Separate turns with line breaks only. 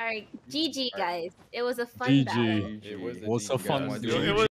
All right, GG guys. It was a fun
GG.
battle.
It was a
What's a fun
guys.
It was